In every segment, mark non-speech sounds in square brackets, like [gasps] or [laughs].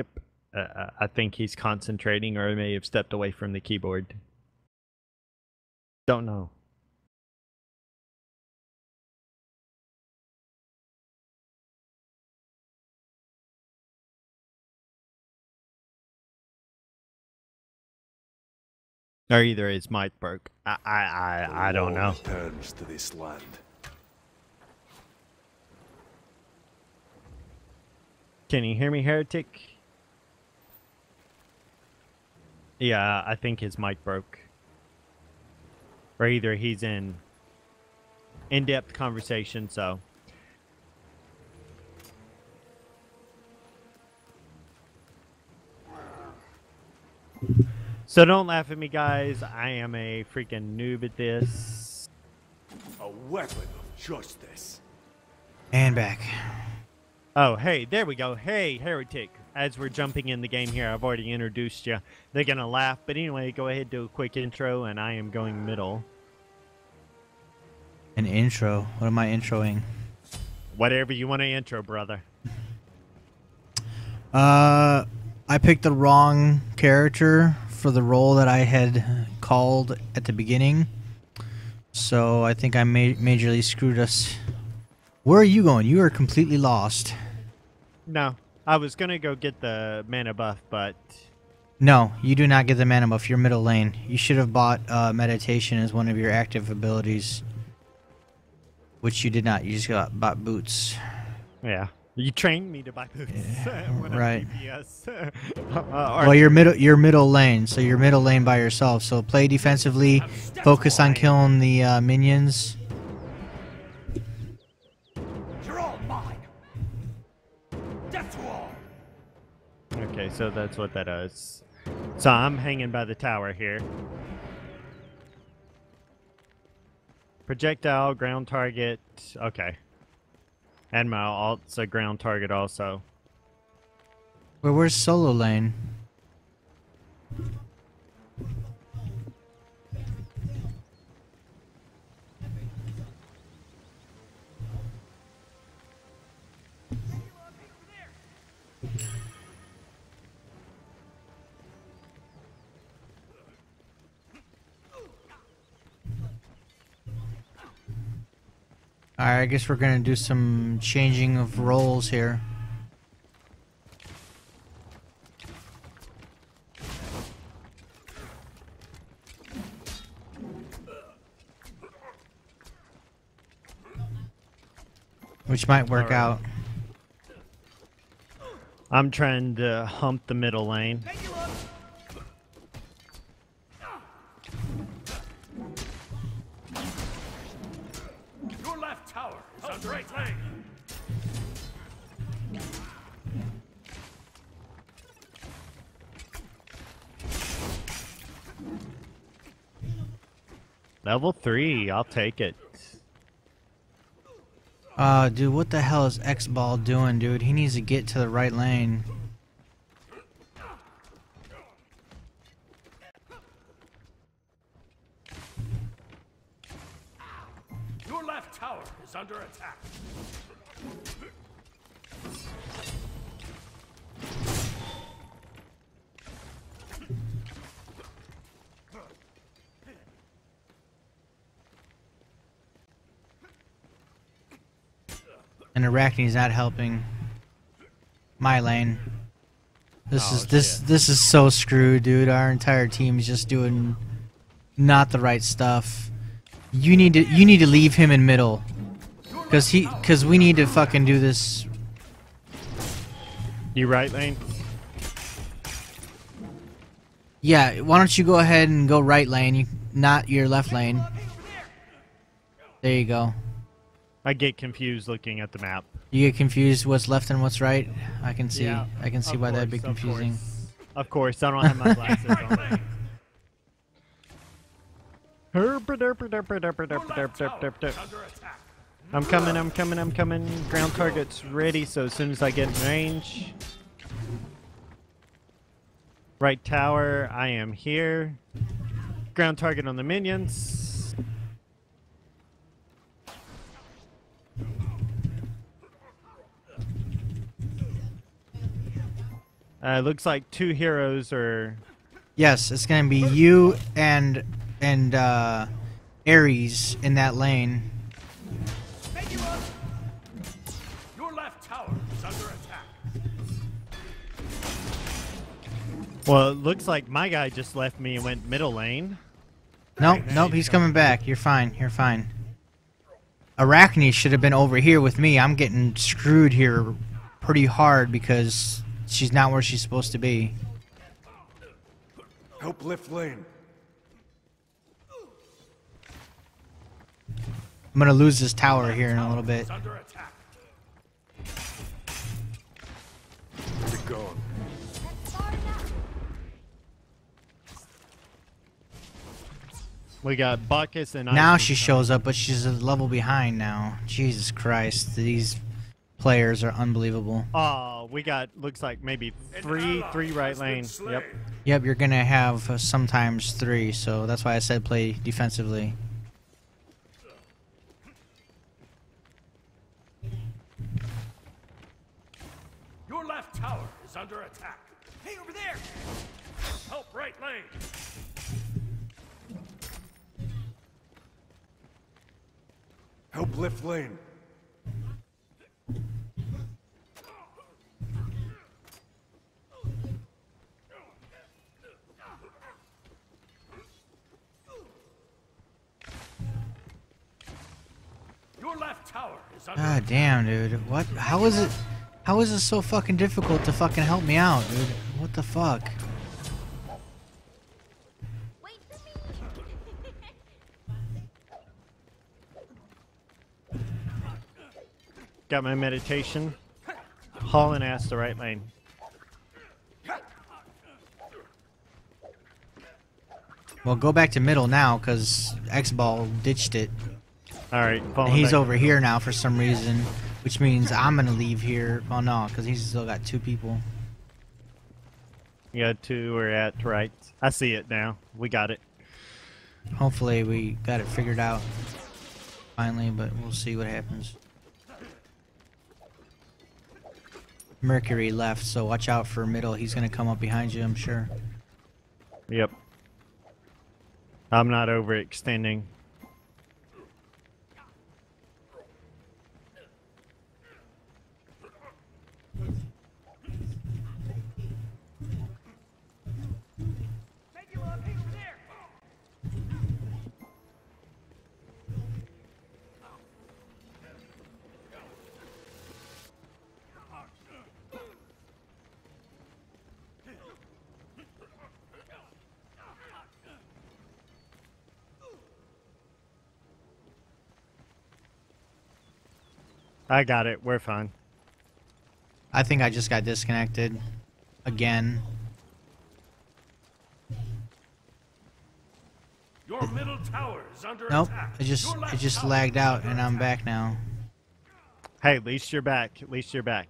Yep. Uh, I think he's concentrating or he may have stepped away from the keyboard. Don't know. Or either his mic broke. I I I, I don't know. Returns to this land. Can you hear me, heretic? Yeah, I think his mic broke. Or either he's in in-depth conversation, so So don't laugh at me, guys. I am a freaking noob at this. A weapon of justice. And back. Oh, hey, there we go. Hey, heretic. As we're jumping in the game here, I've already introduced you. They're gonna laugh, but anyway, go ahead do a quick intro, and I am going middle. An intro. What am I introing? Whatever you want to intro, brother. [laughs] Uh, I picked the wrong character for the role that I had called at the beginning. So I think I ma majorly screwed us. Where are you going? You are completely lost. No, I was gonna go get the mana buff, but No, you do not get the mana buff. You're middle lane. You should have bought uh, meditation as one of your active abilities, which you did not. You just got bought boots. yeah, you trained me to buy boots. I'm [laughs] right. DPS. [laughs] Uh, Well, you're middle. You're middle lane, so you're middle lane by yourself. So play defensively. Focus on killing the uh, minions. Okay, so that's what that is. So I'm hanging by the tower here. Projectile, ground target. Okay. And my alt's a ground target also. Where where's solo lane? Alright, I guess we're gonna do some changing of roles here. Which might work Alright. out. I'm trying to hump the middle lane. Level 3, I'll take it. Uh, dude, what the hell is X Ball doing, dude? He needs to get to the right lane. And Arachne's not helping my lane. This Oh, is this shit. this is so screwed, dude. Our entire team is just doing not the right stuff. You need to you need to leave him in middle. Cuz he cuz we need to fucking do this. You right lane? Yeah, why don't you go ahead and go right lane, you, not your left lane. There you go. I get confused looking at the map. You get confused what's left and what's right. I can see. Yeah, I can see why that'd be course, of confusing. course. Of course, I don't have my glasses on. Your left tower is under attack. I'm coming, I'm coming, I'm coming. Ground target's ready, so as soon as I get in range. Right tower, I am here. Ground target on the minions. Uh, looks like two heroes are. Yes, it's gonna be you and and uh, Ares in that lane. Take you up! Your left tower is under attack. Well, it looks like my guy just left me and went middle lane. Nope, nope, he's coming back. You're fine. You're fine. Arachne should have been over here with me. I'm getting screwed here pretty hard because she's not where she's supposed to be. Help lift lane. I'm gonna lose this tower here in a little bit. Is under attack. We got Bacchus and Now she coming. shows up, but she's a level behind now. Jesus Christ, these players are unbelievable. Oh, we got looks like maybe three, three right has lane. Yep. Yep, you're gonna have uh, sometimes three, so that's why I said play defensively. Your left tower is under attack. Hey, over there! Help right lane. Help lift lane. God damn, dude. What? How is it? How is it so fucking difficult to fucking help me out, dude? What the fuck? Wait for me. Got my meditation. Hauling ass to right lane. Well, go back to middle now, cause X-Ball ditched it. All right, he's over here now for some reason, which means I'm gonna leave here. Oh no, cause he's still got two people. Yeah, two. We're at right. I see it now. We got it. Hopefully we got it figured out finally, but we'll see what happens. Mercury left, so watch out for middle. He's gonna come up behind you, I'm sure. Yep. I'm not overextending. I got it. We're fine. I think I just got disconnected again. Your middle tower is under Nope, attack. it just Your it just lagged out and I'm attack. back now. Hey, at least you're back. At least you're back.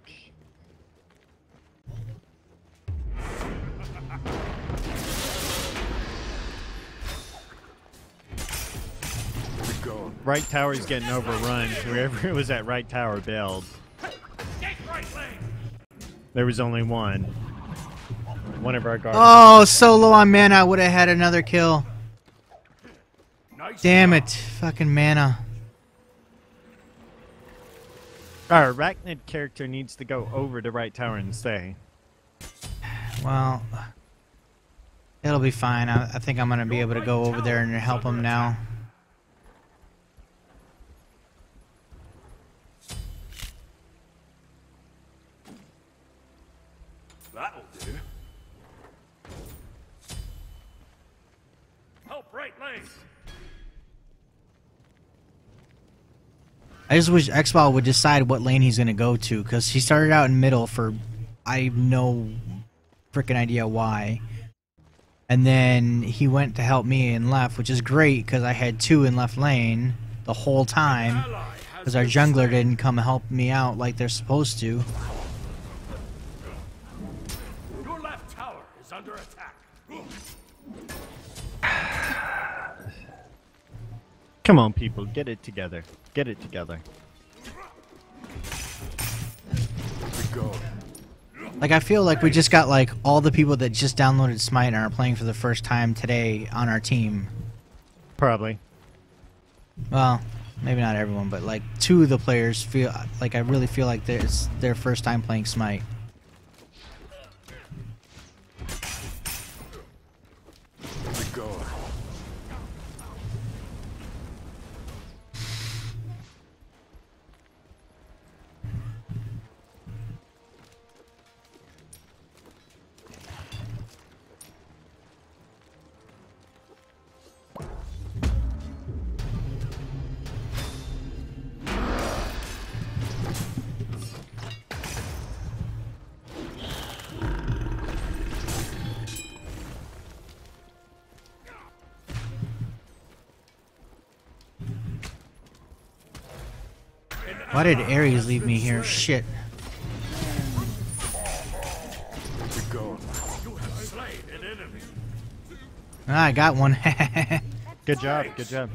Right tower's getting overrun. Whoever was at right tower bailed. Take right lane. There was only one. One of our guards. Oh, so low on mana, I would have had another kill. Nice Damn job. it, fucking mana. Our arachnid character needs to go over to right tower and stay. Well, it'll be fine. I, I think I'm gonna be able to go over there and help him now. I just wish Xball would decide what lane he's gonna go to, because he started out in middle for I have no freaking idea why. And then he went to help me in left, which is great because I had two in left lane the whole time. Because our jungler didn't come help me out like they're supposed to. Your left tower is under attack. Come on, people, get it together. Get it together. Like I feel like we just got like all the people that just downloaded Smite and are playing for the first time today on our team. Probably. Well, maybe not everyone, but like two of the players feel like I really feel like it's their first time playing Smite. Why did Ares leave me here? Shit. Ah, I got one. [laughs] Good job. Good job.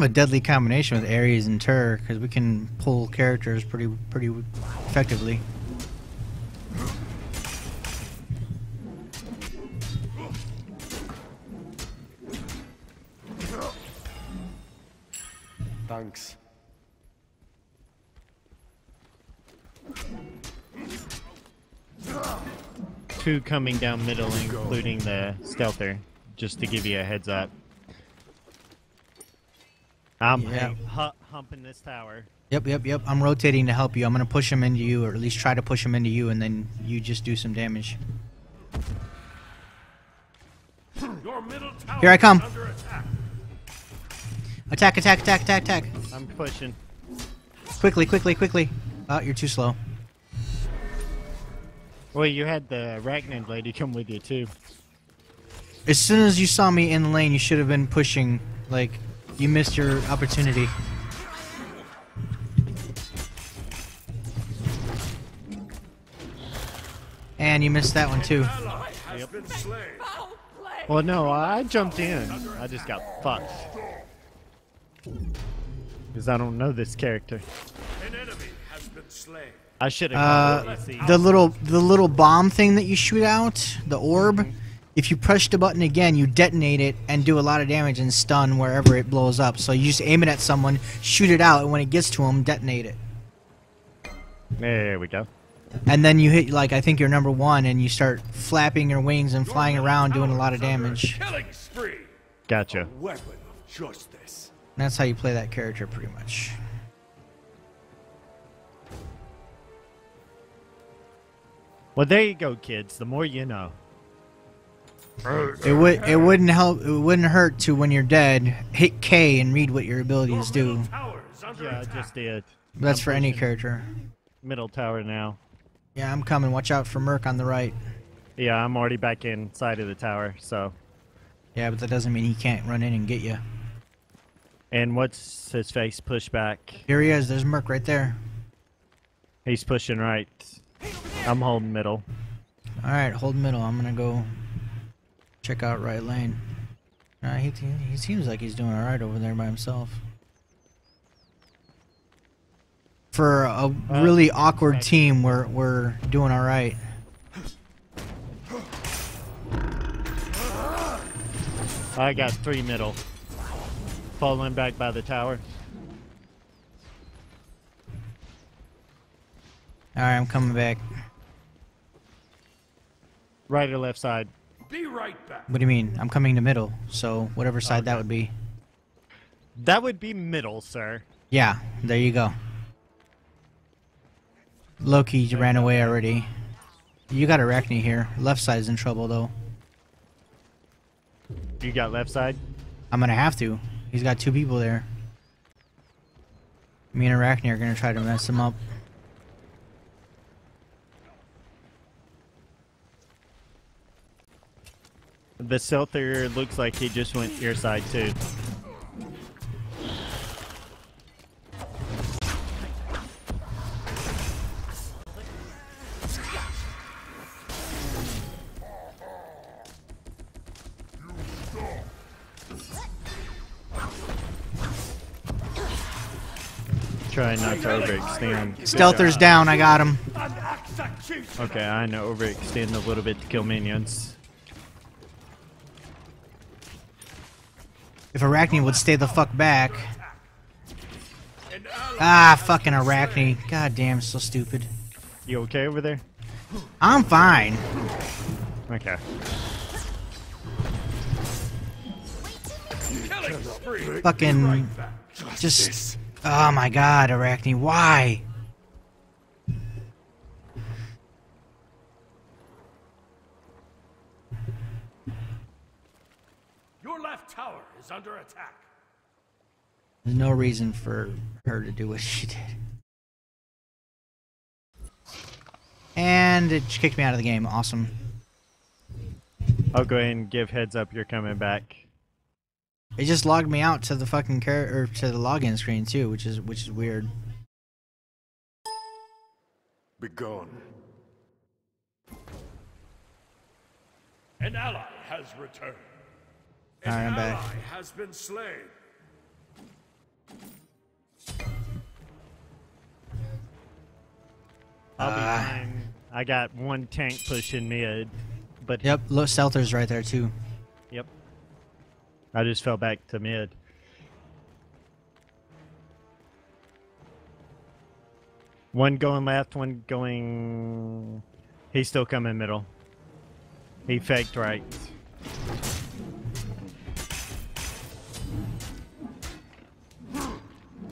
Of a deadly combination with Ares and Tyr because we can pull characters pretty pretty effectively. Thanks. Two coming down middle, including the stealther, just to give you a heads up. I'm Yeah. hu- humping this tower. Yep, yep, yep. I'm rotating to help you. I'm gonna push him into you, or at least try to push him into you, and then you just do some damage. Your middle tower Here I come. under attack. Attack, attack, attack, attack, attack! I'm pushing. Quickly, quickly, quickly! Oh, you're too slow. Well, you had the Arachnid lady come with you too. As soon as you saw me in the lane, you should have been pushing. Like, you missed your opportunity. And you missed that one too. Ally has been slain. Well, no, I jumped in. I just got fucked. Because I don't know this character. An enemy has been slain. I should have Uh, with you, see. the little the little bomb thing that you shoot out, the orb. If you push the button again, you detonate it and do a lot of damage and stun wherever it blows up. So you just aim it at someone, shoot it out, and when it gets to them, detonate it. There we go. And then you hit like I think you're number one, and you start flapping your wings and flying around, doing a lot of damage. Killing spree. Gotcha. Weapon of justice. And that's how you play that character, pretty much. Well, there you go, kids. The more you know. It would it wouldn't help. It wouldn't hurt to when you're dead hit K and read what your Your abilities do. middle tower is under Yeah, I just did. That's I'm for any character. Middle tower now. Yeah, I'm coming. Watch out for Merc on the right. Yeah, I'm already back inside of the tower, so. Yeah, but that doesn't mean he can't run in and get you. And what's his face push back? Here he is. There's Merc right there. He's pushing right. I'm holding middle. All right, hold middle. I'm gonna go check out right lane. Uh, he he seems like he's doing all right over there by himself. For a really awkward team, we're we're doing all right. I got three middle. Falling back by the tower. All right, I'm coming back. Right or left side? Be right back. What do you mean? I'm coming to middle, so whatever side that would be. That would be middle, sir. Yeah, there you go. Loki ran away already. You got Arachne here. Left side's in trouble though. You got left side? I'm gonna have to. He's got two people there. Me and Arachne are gonna try to mess him up. The Stealther looks like he just went your side too. Try not to overextend. Stealther's down, I got him. Okay, I know overextend a little bit to kill minions. If Arachne would stay the fuck back. Ah, fucking Arachne. God damn, so stupid. You okay over there? I'm fine. Okay. Fucking just. Oh my god, Arachne, why? Your left tower is under attack. There's no reason for her to do what she did. And it kicked me out of the game. Awesome. I'll go ahead and give heads up you're coming back. It just logged me out to the fucking car or to the login screen too, which is which is weird. Be gone. An ally has returned. An Alright, I'm ally back. has been slain. I'll be Ah. fine. I got one tank pushing mid, but Yep, look, Stealther's right there too. Yep. I just fell back to mid. One going left, one going. He's still coming middle. He faked right.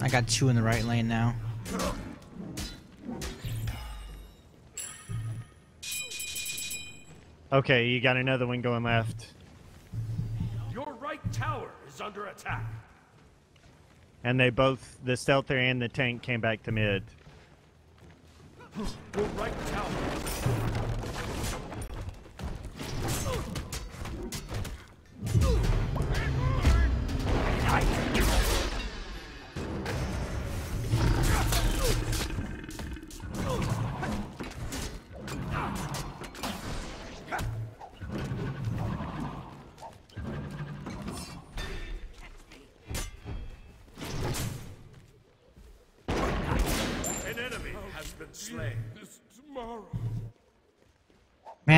I got two in the right lane now. Okay, you got another one going left. Your right tower is under attack. And they both, the stealther and the tank, came back to mid. Your right tower.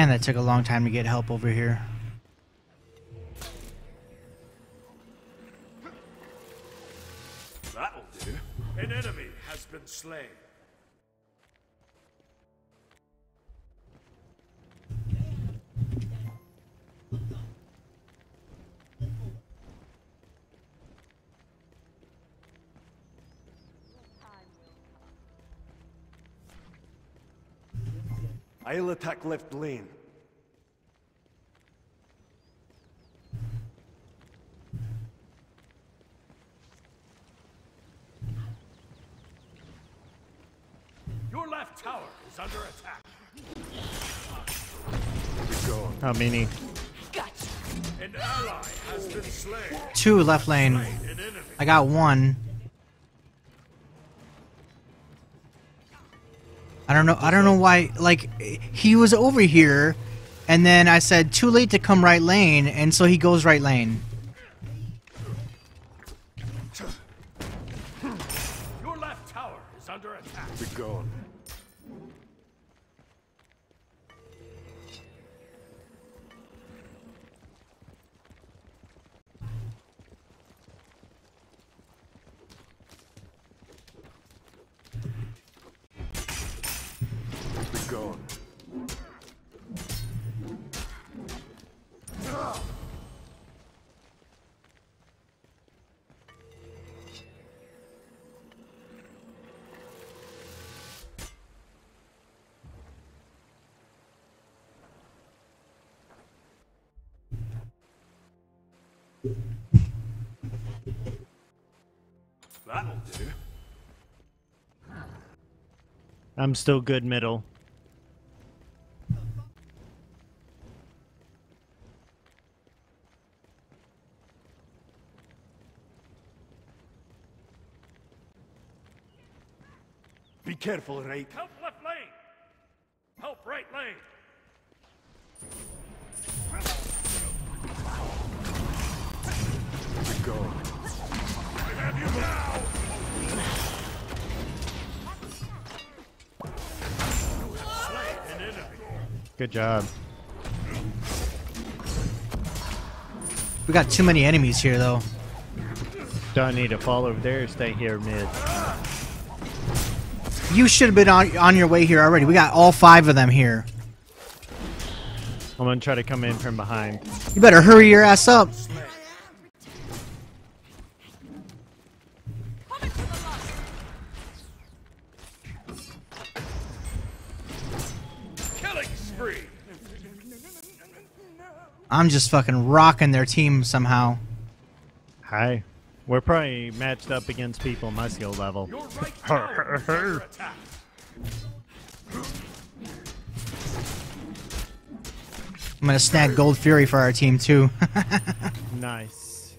Man, that took a long time to get help over here. Attack left lane. Your left tower is under attack. How many? An ally has been slain. Two left lane. I got one. I don't know. I don't know why. Like he was over here, and then I said too late to come right lane, and so he goes right lane. Your left tower is under attack. Be gone. I'm still good middle. Be careful, right? Help left lane. Help right lane. Be gone. I have you now. Good job. We got too many enemies here, though. Don't need to fall over there stay here mid? You should have been on, on your way here already. We got all five of them here. I'm gonna try to come in from behind. You better hurry your ass up. I'm just fucking rocking their team somehow. Hi. We're probably matched up against people my skill level. Right [laughs] tower is under attack. I'm gonna snag Gold Fury for our team too. [laughs] Nice.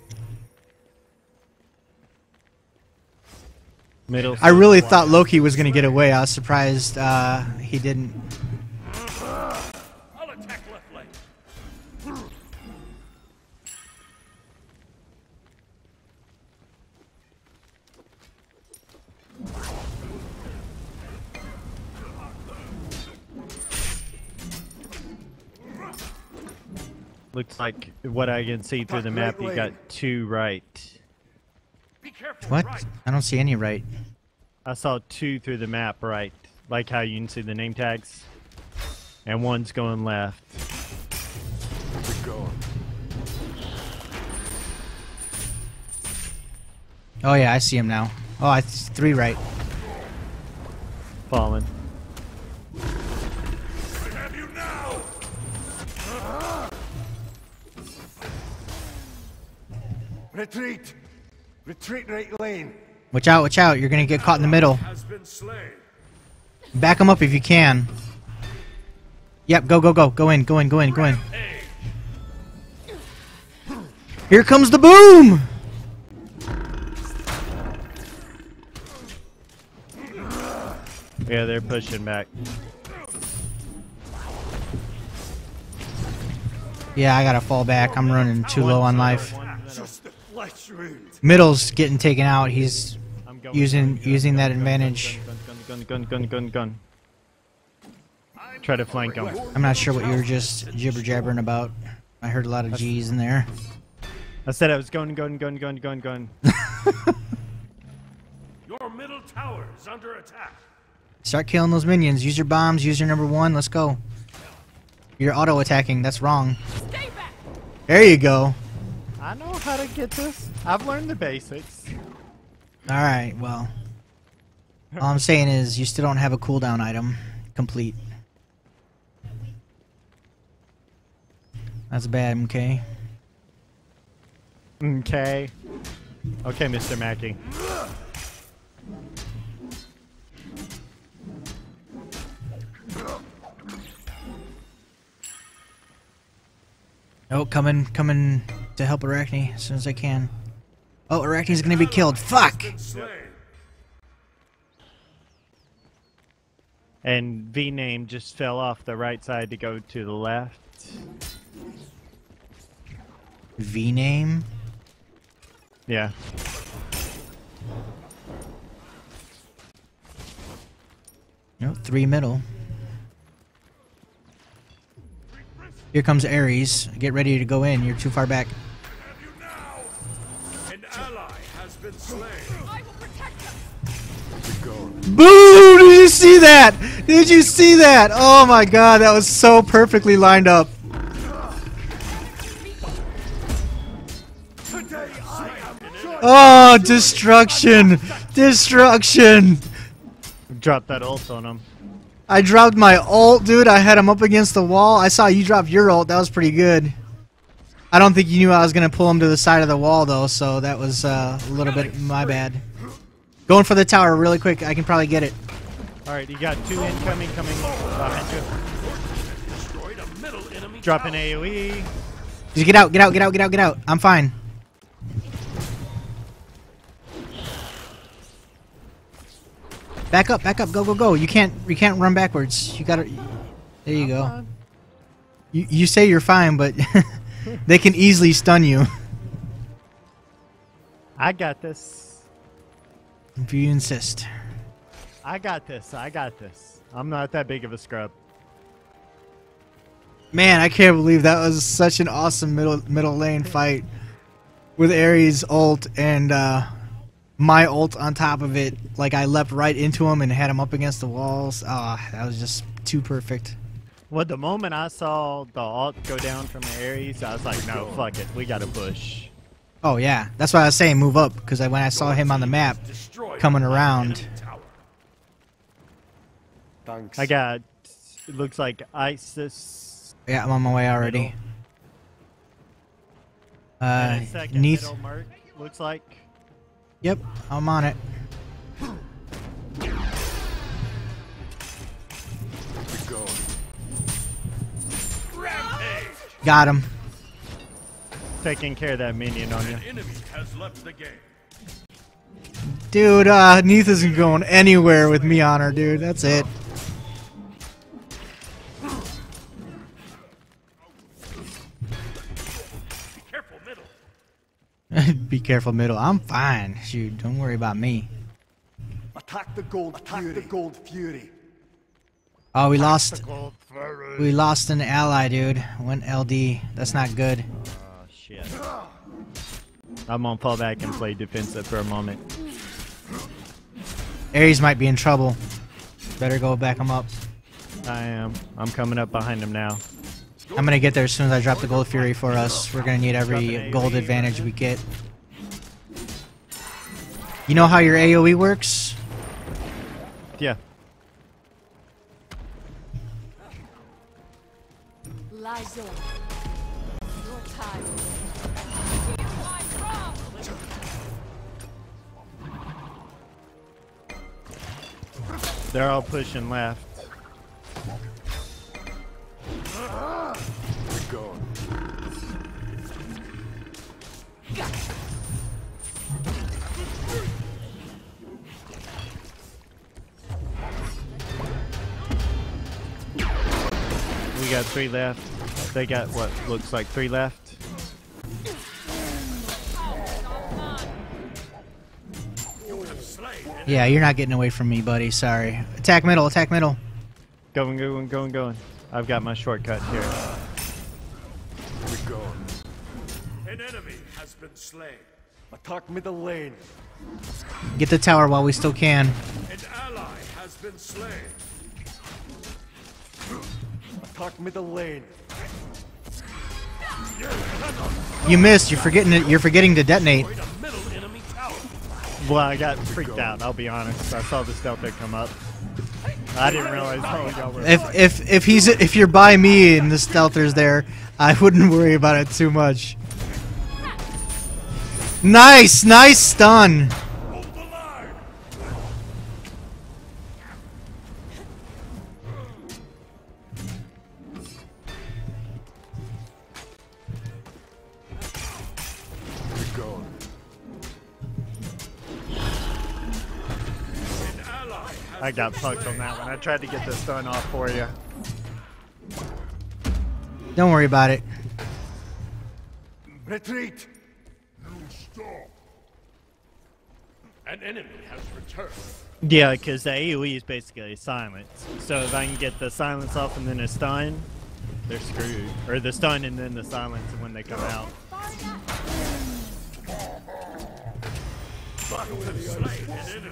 Middle. I really thought Loki was gonna get away. I was surprised uh, he didn't. Looks like what I can see through the map. You got two right. Be careful. What? Right. I don't see any right. I saw two through the map right, like how you can see the name tags, and one's going left. Be gone. Oh yeah, I see him now. Oh, I three right. Falling. Retreat! Retreat right lane. Watch out! Watch out! You're gonna get caught in the middle. Has been slain. Back him up if you can. Yep, go, go, go, go in, go in, go in, go in. Here comes the boom! Yeah, they're pushing back. Yeah, I gotta fall back. I'm running too low on life. Just the flesh wound. Middle's getting taken out. He's using gun, gun, using gun, that gun, advantage. Gun, gun, gun, gun, gun, gun, gun. Try to flank him. I'm not sure what you were just jibber jabbering about. I heard a lot of G's in there. I said I was going, going, going, going, going, going. [laughs] your middle tower is under attack. Start killing those minions. Use your bombs. Use your number one. Let's go. You're auto attacking. That's wrong. Stay back. There you go. I know how to get this. I've learned the basics. All right. Well, all I'm saying is you still don't have a cooldown item complete. That's bad, okay? Okay. Okay, Mr. Mackey. Oh, coming, coming to help Arachne as soon as I can. Oh, Arachne's gonna be killed. Fuck! And V name just fell off the right side to go to the left. V name? Yeah. Nope, three middle. Here comes Ares. Get ready to go in. You're too far back. Boom! Did you see that? Did you see that? Oh my god, that was so perfectly lined up. Oh, destruction! Destruction! Drop that ult on him. I dropped my ult, dude. I had him up against the wall. I saw you drop your ult. That was pretty good. I don't think you knew I was going to pull him to the side of the wall, though, so that was uh, a little bit my bad. Going for the tower really quick. I can probably get it. Alright, you got two incoming coming behind you. Destroyed a Dropping. AoE. Just get out, get out, get out, get out, get out. I'm fine. Back up, back up, go, go, go. You can't, you can't run backwards. You gotta. There you go. You, you say you're fine, but [laughs] they can easily stun you I got this. if you insist. I got this. I got this. I'm not that big of a scrub. Man, I can't believe that was such an awesome middle middle lane fight with Ares ult and uh, my ult on top of it. Like I leapt right into him and had him up against the walls. Ah, that was just too perfect. Well, the moment I saw the alt go down from the Ares, I was like, no, fuck it. We gotta push. Oh yeah, that's why I was saying move up because when I saw him on the map coming around. enemy. Thanks. I got, it looks like Isis. Yeah, I'm on my way already. Uh, and second Neith. looks like. Yep, I'm on it. We're going. Rampage! Got him. Taking care of that minion on you. An enemy has left the game. Dude, uh, Neith isn't going anywhere with me on her, dude. That's it. [laughs] Be careful, middle. I'm fine. Shoot, don't worry about me. Attack the gold Attack fury. the gold fury. Oh, we lost. We lost an ally, dude. Went LD. That's not good. Oh, shit. I'm gonna fall back and play defensive for a moment. Ares might be in trouble. Better go back him up. I am. I'm coming up behind him now. I'm gonna get there as soon as I drop the gold fury for us. We're gonna need every gold advantage we get. You know how your AoE works? Yeah. They're all pushing left. Got three left. They got what looks like three left. Yeah, you're not getting away from me, buddy. Sorry. Attack middle. Attack middle. Going, going, going, going. I've got my shortcut here. We're going. An enemy has been slain. Attack middle lane. Get the tower while we still can. An ally has been slain. Attack middle lane. You missed. You're forgetting it. You're forgetting to detonate. Destroyed a middle enemy tower. Well, I got freaked out. I'll be honest. I saw the stealther come up. I didn't realize how y'all were. If if if he's if you're by me and the stealther's there, I wouldn't worry about it too much. Nice, nice stun. I got been fucked on that one. I tried to get the stun off for you. Don't worry about it. Retreat. No stop. An enemy has returned. Yeah, because the AoE is basically a silence. So if I can get the silence off and then a stun, they're screwed. Or the stun and then the silence when they come out. You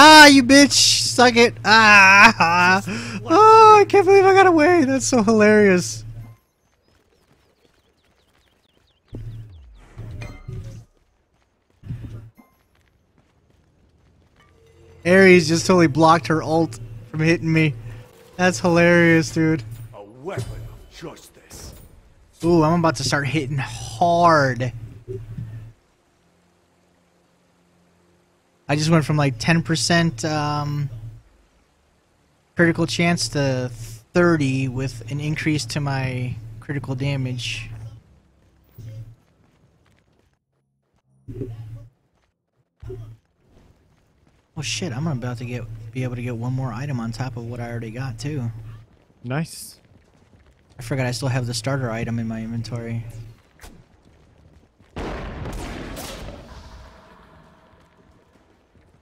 Ah, you bitch! Suck it! Ah! Oh, I can't believe I got away. That's so hilarious. Ares just totally blocked her ult from hitting me. That's hilarious, dude. A weapon of justice. Ooh, I'm about to start hitting hard. I just went from like 10% um, critical chance to 30 with an increase to my critical damage. Oh shit, I'm about to get be able to get one more item on top of what I already got too. Nice. I forgot I still have the starter item in my inventory.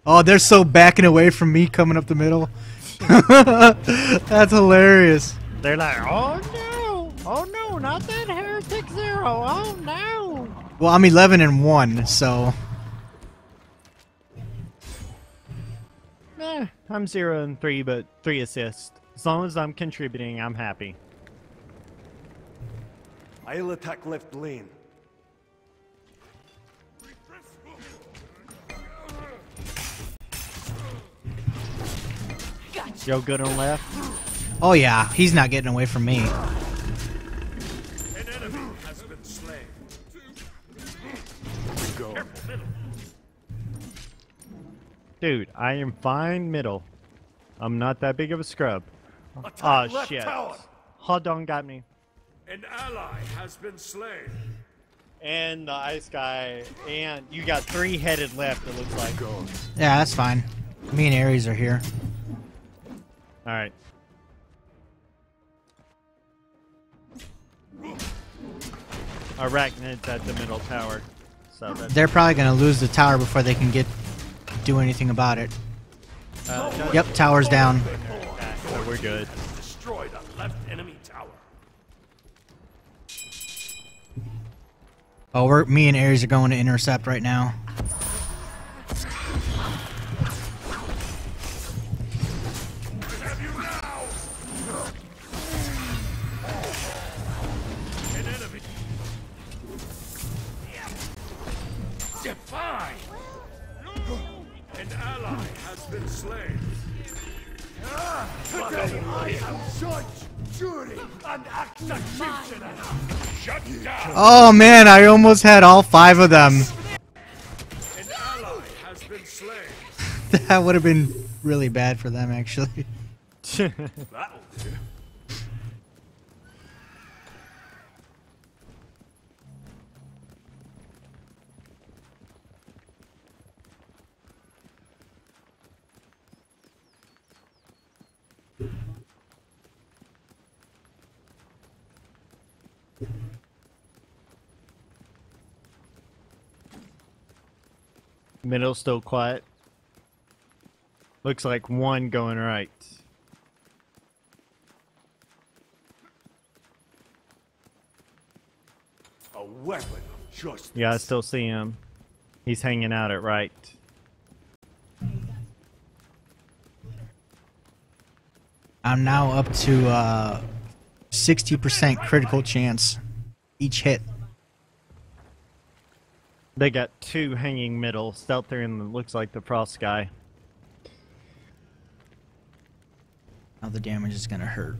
Oh, they're so backing away from me coming up the middle. [laughs] That's hilarious. They're like, oh no, oh no, not that heretic zero, oh no. Well, I'm 11 and 1, so Eh, I'm zero and three, but three assists. As long as I'm contributing, I'm happy. I'll attack left lane. Yo, good on left. oh yeah, he's not getting away from me. An enemy has been slain. Go. Dude, I am fine middle. I'm not that big of a scrub. Attack Ah, shit. tower. Hot on got me. An ally has been slain. And the ice guy, and you got three headed left, it looks like. Yeah, that's fine. Me and Ares are here. Alright. Arachnid's at the middle tower. So that's They're probably gonna lose the tower before they can get do anything about it. uh, Yep, tower's down. so we're good. Destroyed a left enemy tower. Oh, we're me and Ares are going to intercept right now. Define. An ally has been slain. Today I am judge, jury, and executioner. Shut down. Oh man, I almost had all five of them. [laughs] An ally has been slain. that would have been really bad for them, actually. [laughs] That'll do. Middle still quiet. Looks like one going right. A weapon of justice. Yeah, I still see him. He's hanging out at right. I'm now up to uh, 60% critical chance each hit. They got two hanging middle. Stealther and looks like the frost guy. Now the damage is gonna hurt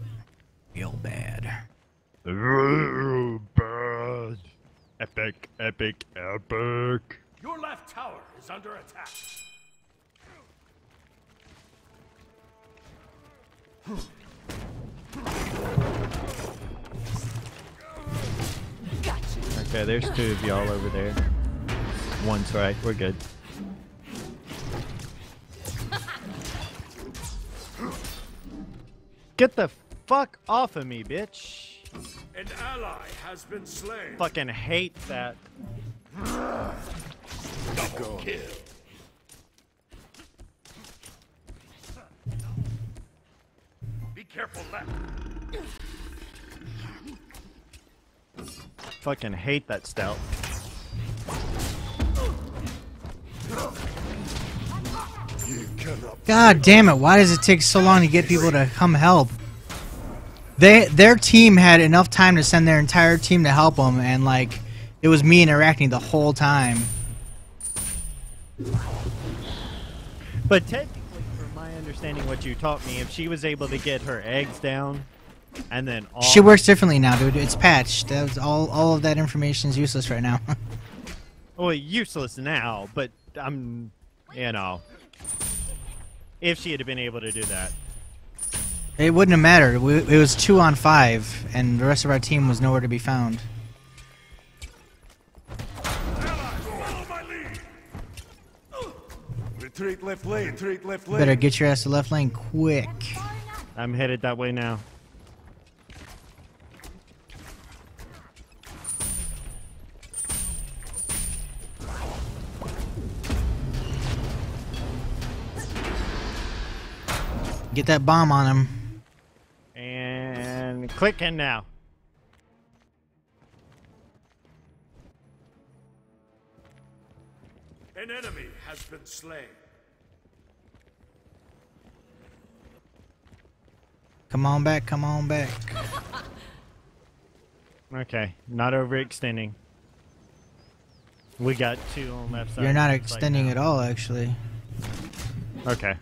real bad. Bad. Epic, epic, epic. Your left tower is under attack. Okay, there's two of y'all over there. One's right. We're good. Get the fuck off of me, bitch. An ally has been slain. Fucking hate that. Double kill. Be careful left. Fucking hate that stealth. God damn it! Why does it take so long to get people to come help? They their team had enough time to send their entire team to help them, and like it was me interacting the whole time. But technically, from my understanding, what you taught me, if she was able to get her eggs down, and then all She works differently now, dude. It's patched. That was all all of that information is useless right now. [laughs] well, useless now, but I'm, you know, if she had been able to do that. it wouldn't have mattered. We, it was two on five, and the rest of our team was nowhere to be found. Follow my lead. Retreat left lane. Retreat left lane. Better get your ass to left lane quick. I'm headed that way now. Get that bomb on him. And click in now. An enemy has been slain. Come on back, come on back. [laughs] Okay, not overextending. We got two on left side. You're not looks like extending at all, actually. Okay.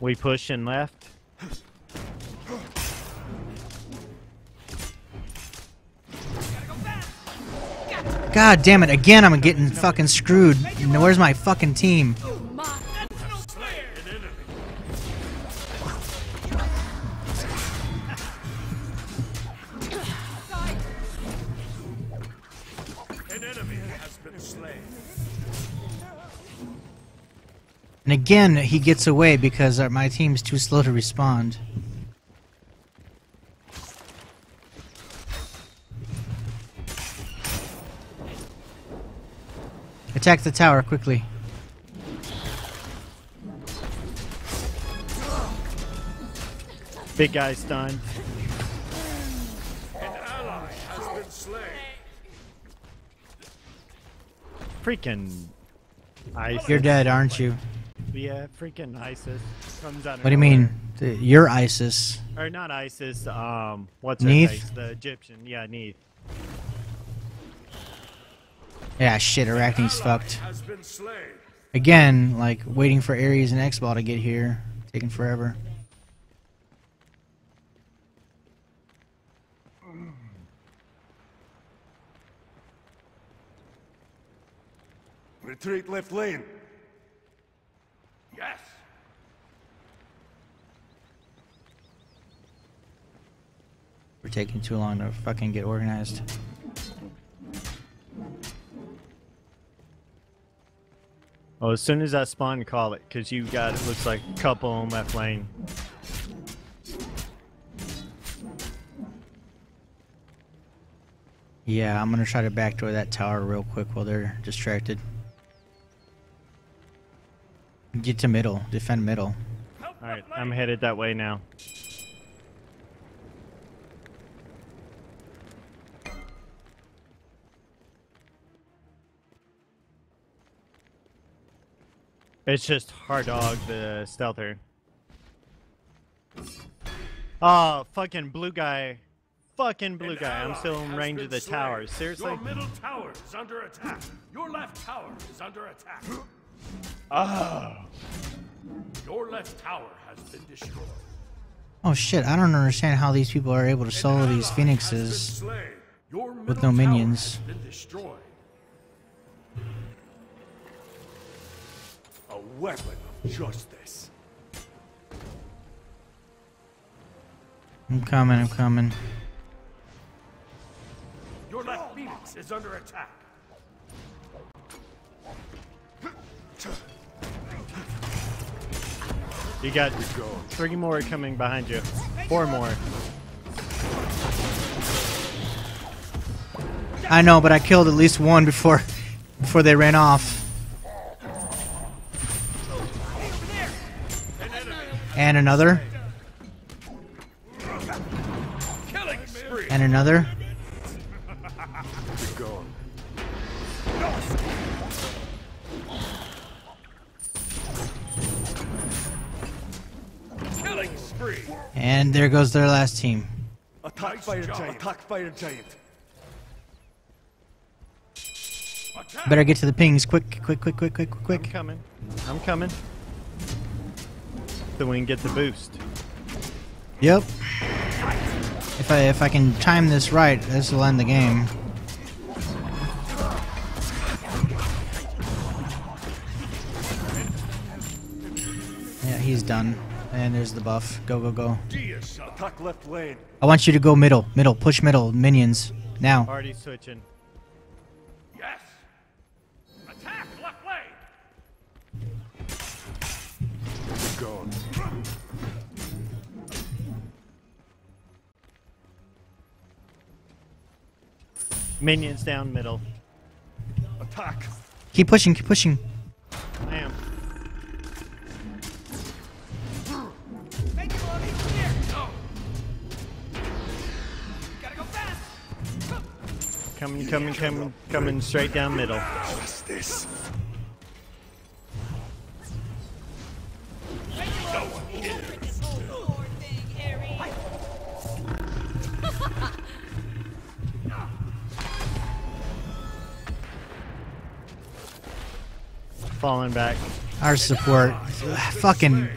We push and left. God damn it! Again, I'm getting fucking screwed. Where's my fucking team? Mine. Slain an enemy. Side. An enemy has been slain. And again, he gets away because uh, my team's too slow to respond. Attack the tower quickly. Big guy stunned. An ally has been slain. Freaking Isis. You're dead, aren't you? Yeah, freaking Isis comes out. What do you mean? The- You're Isis. Or not Isis. Um, what's her Neith? face? The Egyptian. Yeah, Neith. Yeah, shit, Arachne's fucked. has been slain. Again, like waiting for Ares and X-Ball to get here. Taking forever. Retreat left lane. Yes. We're taking too long to fucking get organized. Oh, as soon as I spawn, call it, because you got it looks like a couple on left lane. Yeah, I'm gonna try to backdoor that tower real quick while they're distracted. Get to middle. Defend middle. All right, I'm headed that way now. It's just hard dog the stealther. Oh, fucking blue guy. Fucking blue An guy. I'm still in range of the slain. towers. Seriously? Your middle tower is under attack. Your left tower is under attack. Oh. [gasps] Your left tower has been destroyed. Oh shit, I don't understand how these people are able to solo these ally has been phoenixes. slain. Your with middle no tower minions. Weapon of justice. I'm coming, I'm coming. Your left phoenix is under attack. You got three more coming behind you. Four more. I know, but I killed at least one before before they ran off. And another. And another. Gone. Killing spree. And there goes their last team. Attack Nice fire giant. Attack fire giant. Better get to the pings quick, quick, quick, quick, quick, I'm quick. coming. I'm coming. So we can get the boost. Yep. If I if I can time this right, this will end the game. Yeah, he's done. And there's the buff. Go, go, go. Attack left lane. I want you to go middle, middle, push middle, minions. Now. Already switching. Minions down middle. Attack. Keep pushing, keep pushing. I am. Make it load even here. Go. Gotta go fast. Coming, coming, coming, coming straight down middle. What's this? Falling back. Our support. Fucking.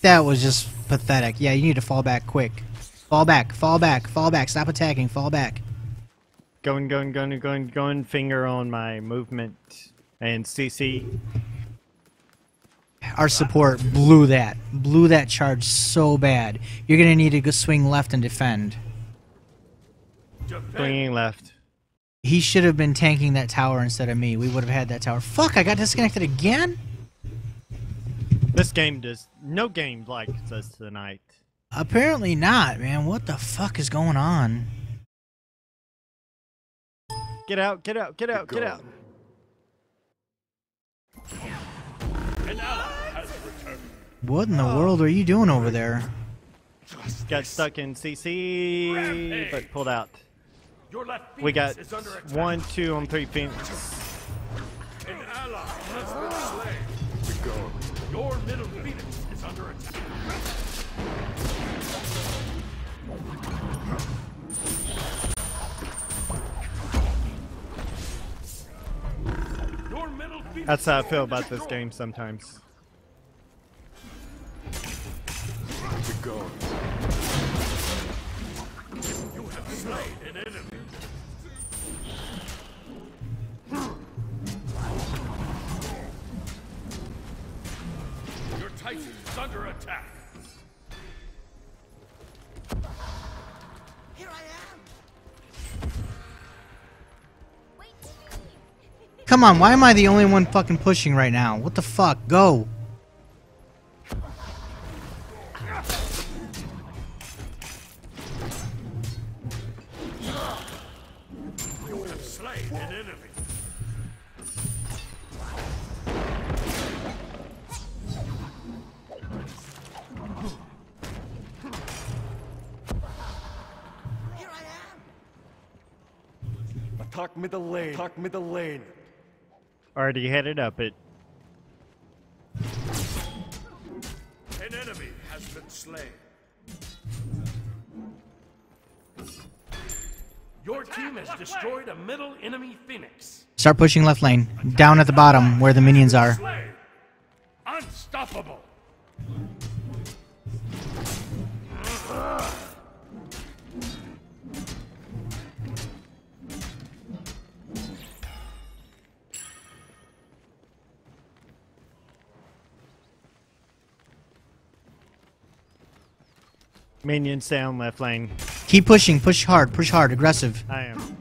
That was just pathetic. Yeah, you need to fall back quick. Fall back, fall back, fall back. Stop attacking, fall back. Going, going, going, going, going. Finger on my movement and CC. Our support blew that. Blew that charge so bad. You're gonna need to go swing left and defend. Defend. Swinging left. He should have been tanking that tower instead of me. We would have had that tower. Fuck, I got disconnected again? This game does. No game likes us tonight. Apparently not, man. What the fuck is going on? Get out! Get out! Get out! Get out! An ally has returned. What in the world are you doing over there? Got stuck in CC, but pulled out. Your left We got is under one, two on three Phoenix. An ally has been slain. Your middle Phoenix is under attack. Your middle Phoenix That's how I feel about this game sometimes. You have slain an enemy. Your Titan is under attack. Come on, why am I the only one fucking pushing right now? What the fuck? Go. Already headed up it. An enemy has been slain. Your team has destroyed a middle enemy Phoenix. Start pushing left lane. Down at the bottom where the minions are. Slain. Unstoppable. stay on left lane. Keep pushing. Push hard. Push hard. Aggressive. I am.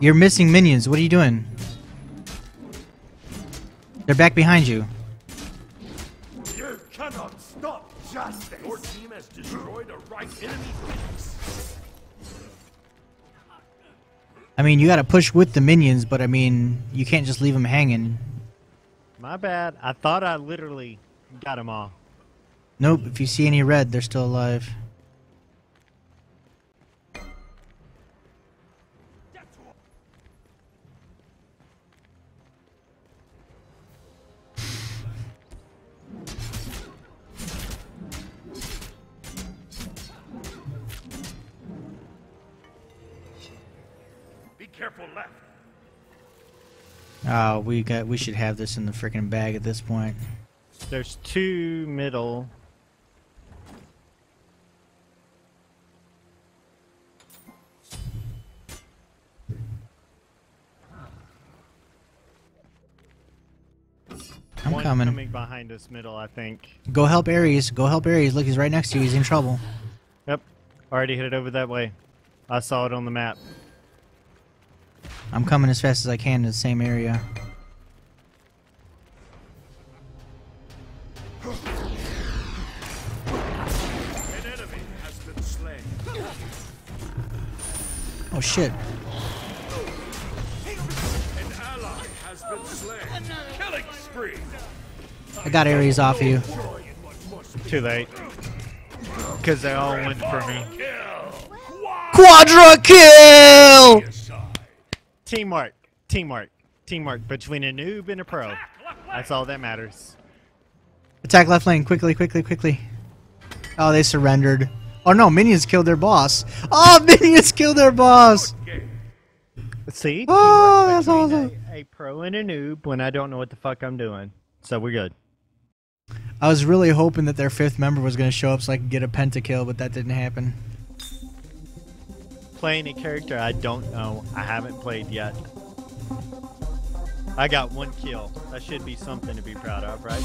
You're missing minions. What are you doing? They're back behind. You I mean, you gotta push with the minions, but I mean, you can't just leave them hanging. My bad. I thought I literally got them all. Nope, if you see any red, they're still alive. Oh, we got we should have this in the freaking bag at this point. There's two middle. I'm One coming. coming behind us middle, I think. Go help Ares. Go help Ares. Look, he's right next to you. He's in trouble. Yep. Already headed over that way. I saw it on the map. I'm coming as fast as I can to the same area. Oh shit. I got Ares off of you. Too late. Because they all went for me. Quadra kill! Teamwork. Teamwork. Teamwork between a noob and a pro. That's all that matters. Attack left lane, quickly, quickly, quickly. Oh, they surrendered. Oh no, minions killed their boss. Oh, [laughs] minions killed their boss. Let's see? Oh, that's awesome. A, a pro and a noob when I don't know what the fuck I'm doing. So we're good. I was really hoping that their fifth member was going to show up so I could get a pentakill, but that didn't happen. Playing a character I don't know. I haven't played yet. I got one kill. That should be something to be proud of, right?